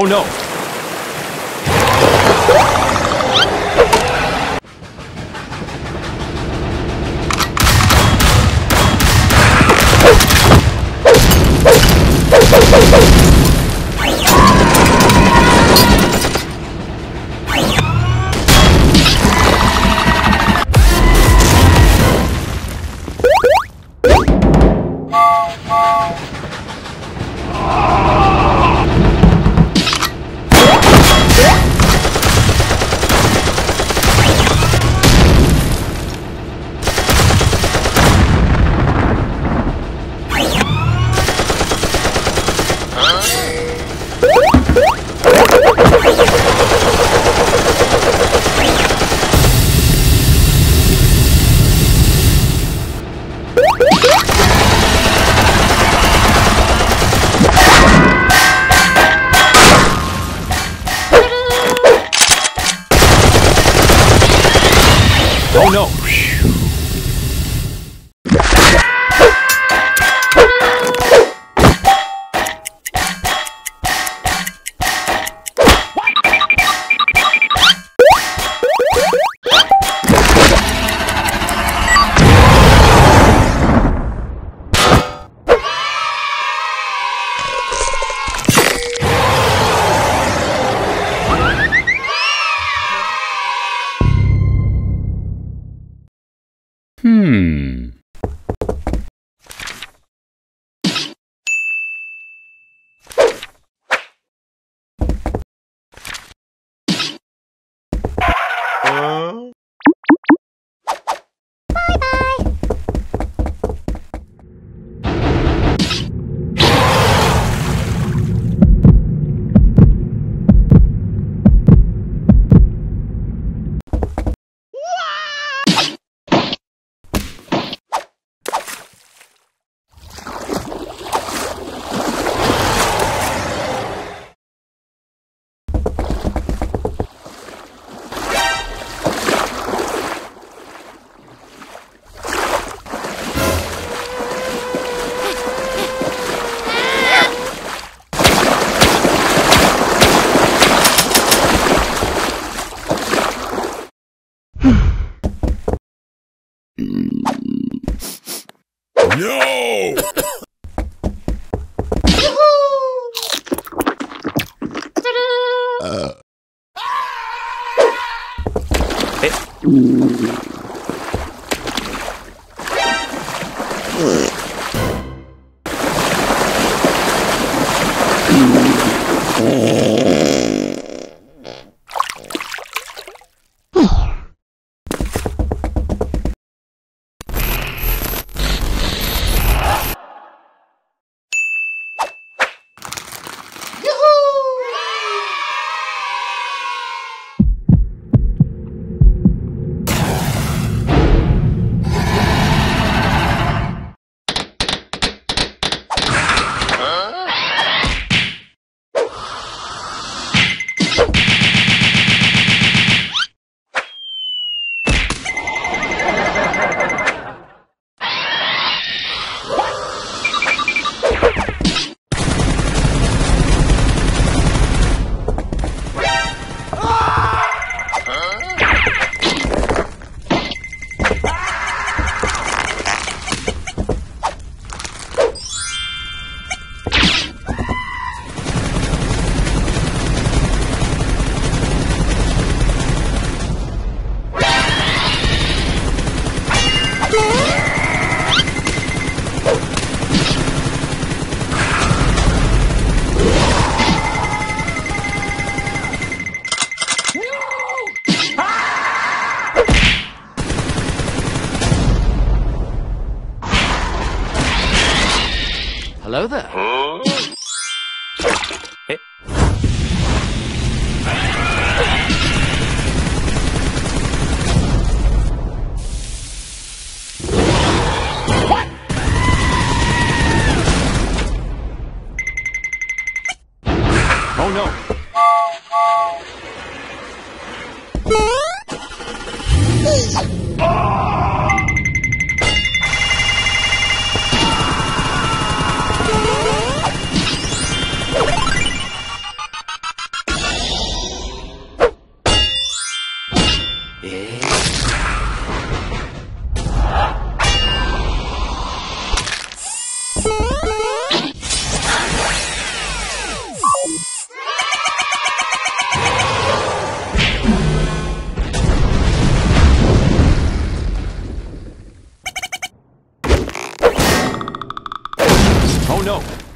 Oh no! Oh no! Hmm. No! Hello there. Eh? Oh no! No.